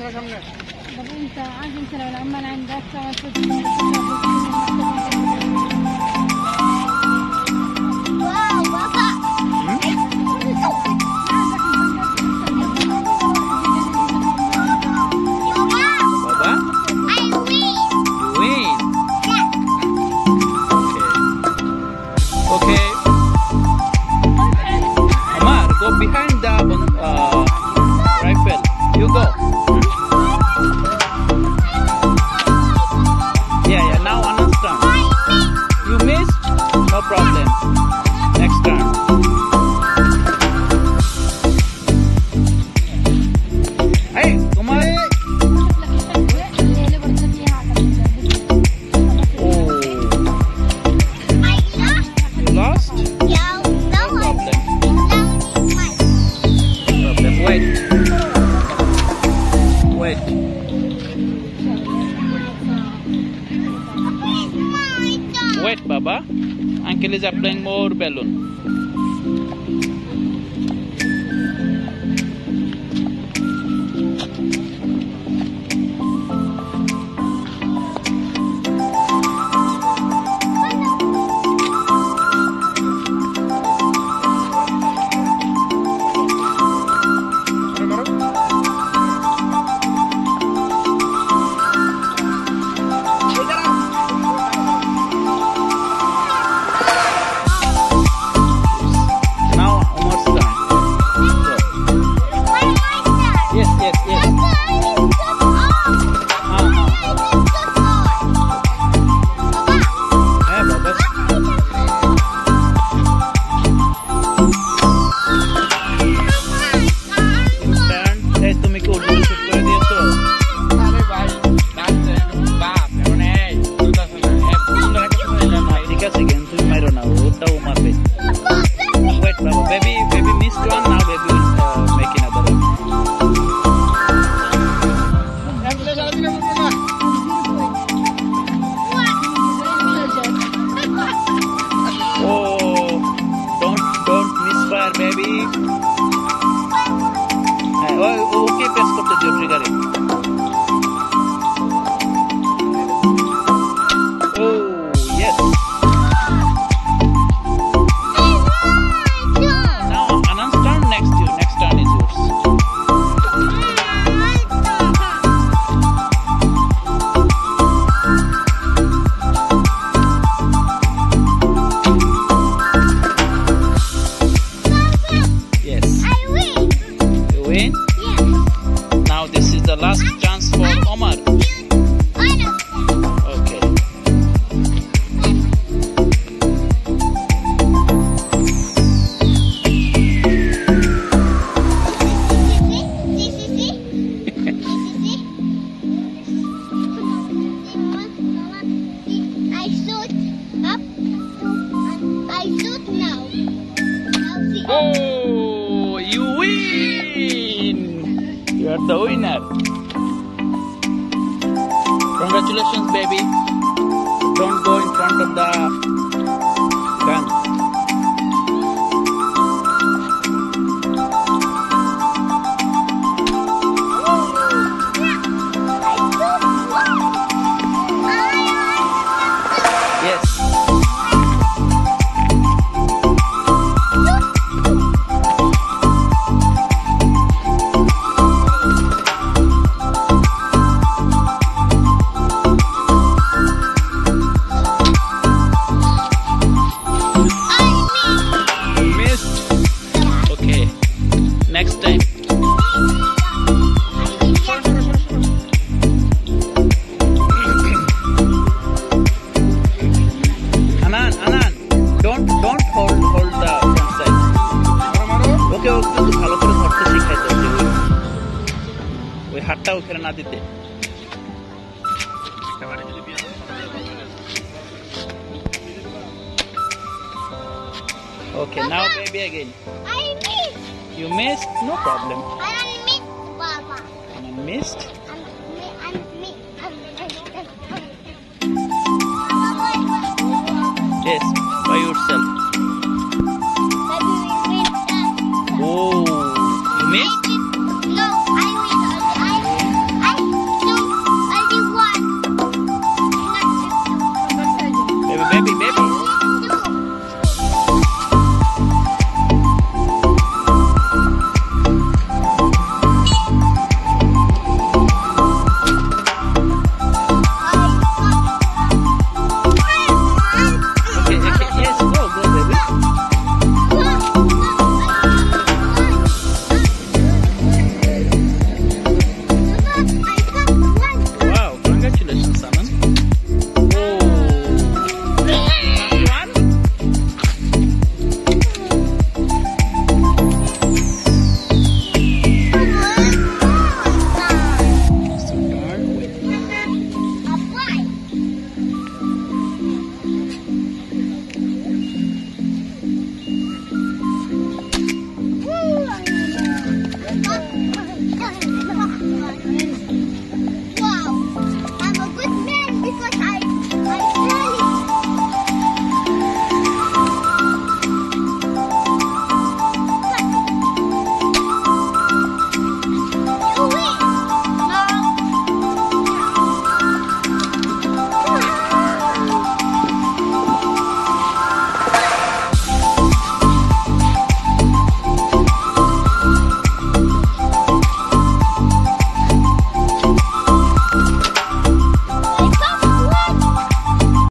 طب انت عارف انت لو العمال عندك Baba. Uncle is applying more balloon. turn. এই তুমি কি উল্টো শুট করে দিয়েছো ঠিক আছে কিন্তু তুমি মারো না ওটাও মারবে Wait, Baba. Baby, baby missed one. Now baby will uh, make another one. Oh, don't don't misfire, baby. Win! You are the winner. Congratulations, baby. Don't go in front of the gun. ওই হাতটা ওখানে না দিতে Okay, now baby again. I missed. You missed, no problem. I missed, Baba. Anan missed. I'm mi- I'm mi- I'm- I'm- I'm- Yes, by yourself.